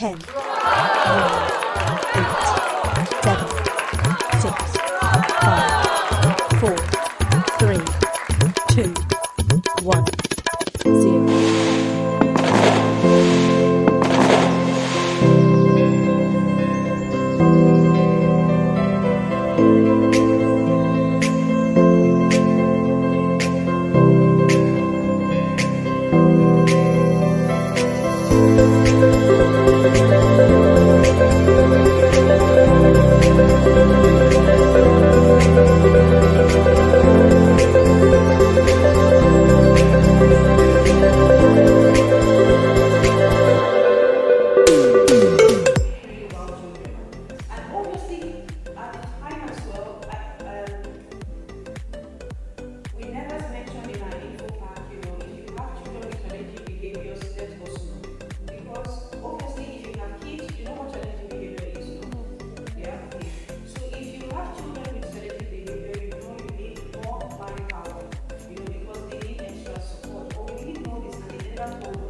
10. transformos.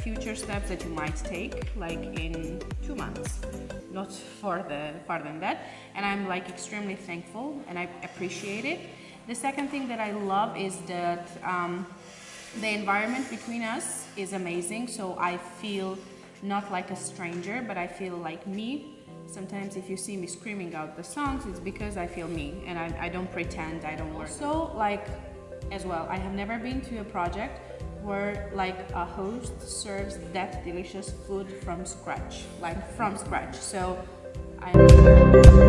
Future steps that you might take like in two months. Not further far than that. And i'm like extremely thankful and i appreciate it. The second thing that i love is that um, the environment between us is amazing. So i feel not like a stranger but i feel like me. Sometimes if you see me screaming out the songs, it's because I feel me and I, I don't pretend, I don't work. So like, as well, I have never been to a project where like a host serves that delicious food from scratch, like from scratch. So I